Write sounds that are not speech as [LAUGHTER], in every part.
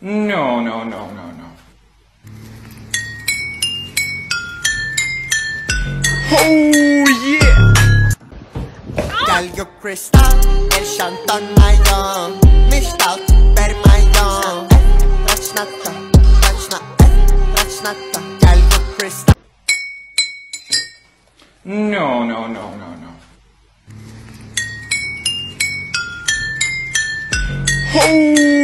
No, no, no, no, no. Oh yeah! Crystal, el Shanton Mayon Mished out, per Mayon Rachnata, Rachnata, Rachnata Galgo Crystal No, no, no, no, no. Oh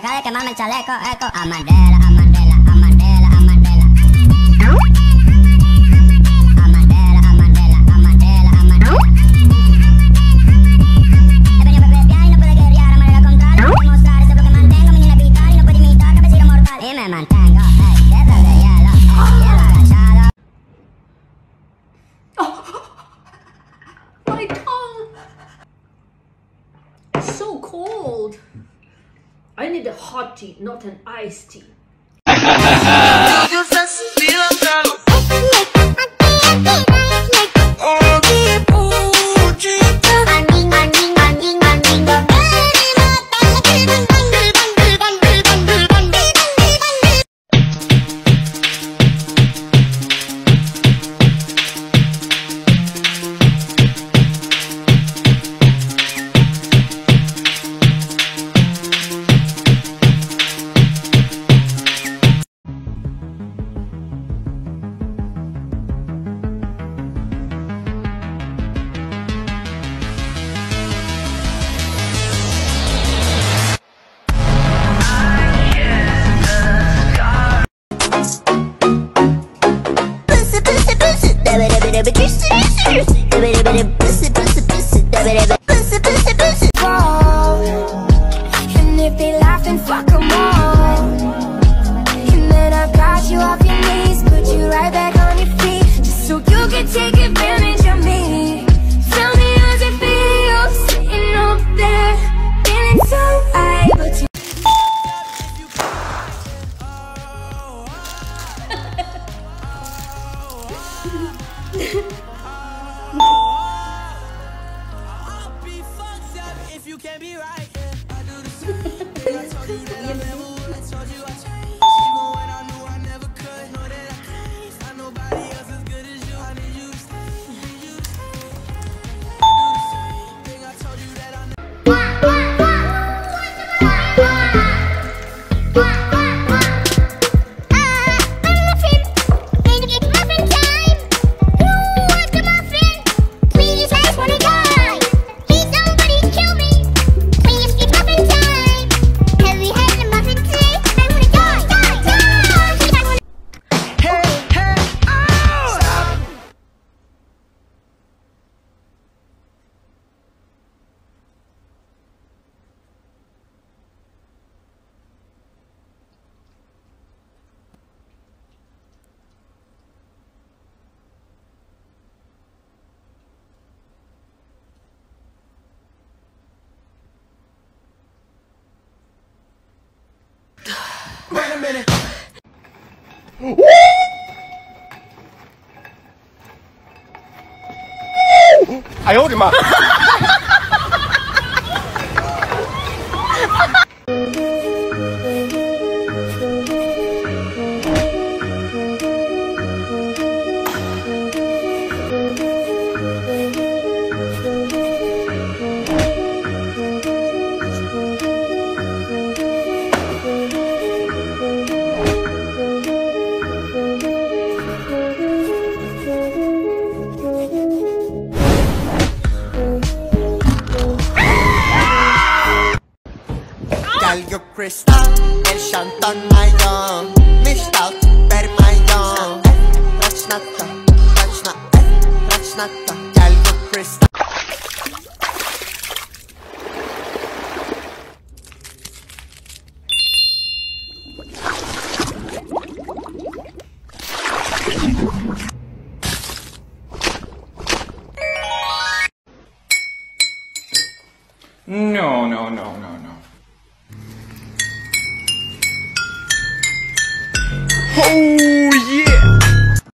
deja de quemarme el chaleco, eco. A madera, need a hot tea, not an iced tea. [LAUGHS] dabba juicy, juicy, juicy, dabba dabba dabba, pussy, pussy, pussy, dabba dabba, pussy, pussy, pussy. And if they laugh, then fuck 'em all. And then I got you off your knees, put you right back on your feet, just so you can take advantage of if you can't be right. Yeah. [LAUGHS] I do the same. I told you that I'm. I told you I changed. minute. I owed him up. [LAUGHS] Crystal, el Shanton Mayon Mished out, per Mayon Rachnata, Rachnata, Rachnata Galgo Crystal No, no, no, no, no. Oh